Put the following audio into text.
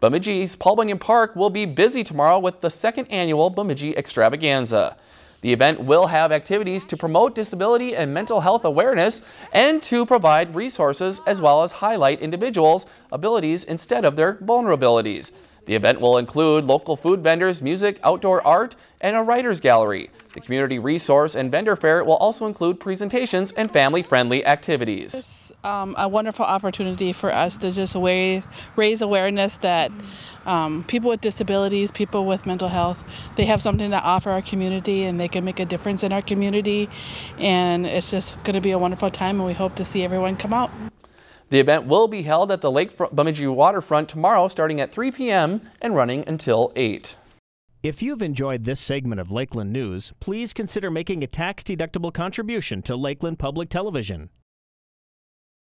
Bemidji's Paul Bunyan Park will be busy tomorrow with the second annual Bemidji Extravaganza. The event will have activities to promote disability and mental health awareness and to provide resources as well as highlight individuals' abilities instead of their vulnerabilities. The event will include local food vendors, music, outdoor art, and a writer's gallery. The community resource and vendor fair will also include presentations and family-friendly activities. It's um, a wonderful opportunity for us to just raise awareness that um, people with disabilities, people with mental health, they have something to offer our community and they can make a difference in our community. And it's just going to be a wonderful time and we hope to see everyone come out. The event will be held at the Lake Bemidji waterfront tomorrow starting at 3 p.m. and running until 8. If you've enjoyed this segment of Lakeland News, please consider making a tax-deductible contribution to Lakeland Public Television.